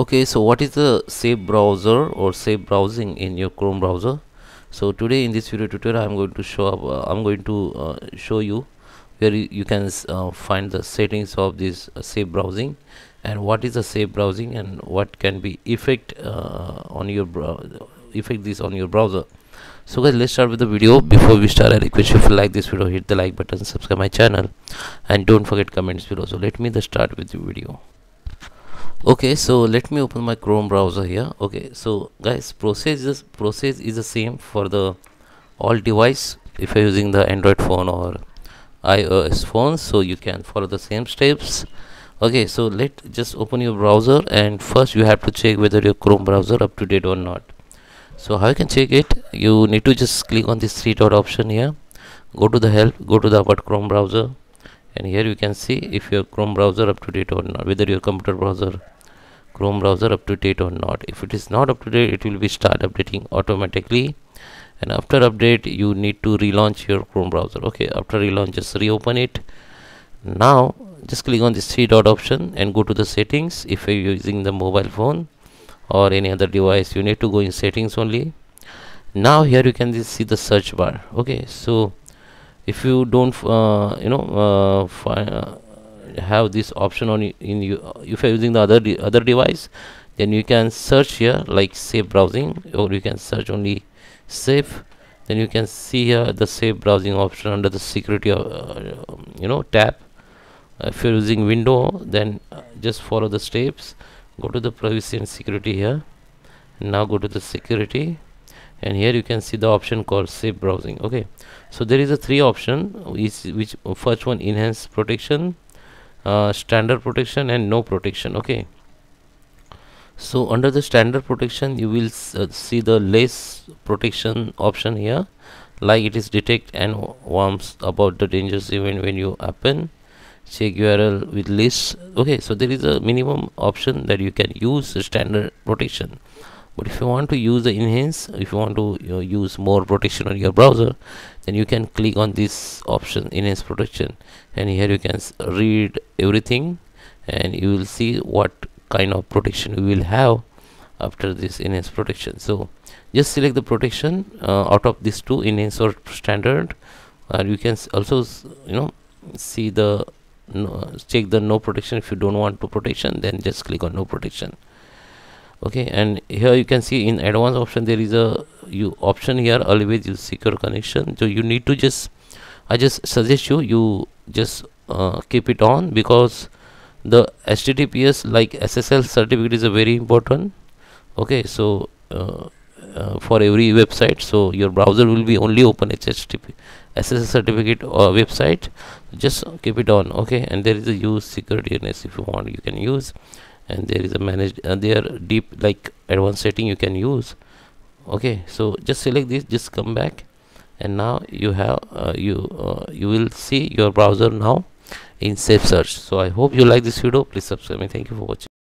okay so what is the safe browser or safe browsing in your chrome browser? So today in this video tutorial i'm going to show up uh, i'm going to uh, show you where you, can uh, find the settings of this uh, safe browsing and what is the safe browsing and what can be effect uh, on your effect this on your browser. So guys let's start with the video. Before we start i request you if you like this video hit the like button subscribe my channel and don't forget comments below. So let me the start with the video okay so let me open my chrome browser here. Okay so guys process is process is the same for the all device if you're using the android phone or ios phone so you can follow the same steps. Okay so let just open your browser and first you have to check whether your chrome browser up to date or not. So how you can check it? You need to just click on this three dot option here. Go to the help go to the about chrome browser and here you can see if your chrome browser up to date or not whether your computer browser chrome browser up to date or not. If it is not up to date it will be start updating automatically. And after update you need to relaunch your chrome browser. Okay after relaunch just reopen it. Now just click on this three dot option and go to the settings. If you're using the mobile phone or any other device you need to go in settings only. Now here you can see the search bar. Okay so if you don't uh, you know uh, uh, have this option on in you if you're using the other de other device then you can search here like safe browsing or you can search only safe. Then you can see here the safe browsing option under the security uh, you know tab. If you're using window then uh, just follow the steps. Go to the privacy and security here. Now go to the security and here you can see the option called safe browsing. Okay. So there is a three option which which first one enhanced protection uh, standard protection and no protection. Okay. So under the standard protection you will uh, see the less protection option here. Like it is detect and warns about the dangerous event when you happen. Check url with list. Okay. So there is a minimum option that you can use standard protection but if you want to use the enhance if you want to you know, use more protection on your browser then you can click on this option enhance protection. And here you can read everything and you will see what kind of protection you will have after this enhance protection. So just select the protection uh, out of these two enhance or standard. Or you can also you know see the no, check the no protection. If you don't want to protection then just click on no protection okay and here you can see in advanced option there is a you option here always use secure connection. So you need to just i just suggest you you just uh, keep it on because the https like ssl certificate is a very important. Okay so uh, uh, for every website so your browser will be only open http ssl certificate or website. Just keep it on okay and there is a use security DNS if you want you can use and there is a managed uh, there deep like advanced setting you can use. Okay so just select this just come back. And now you have uh, you uh, you will see your browser now in safe search. So i hope you like this video. Please subscribe. Me thank you for watching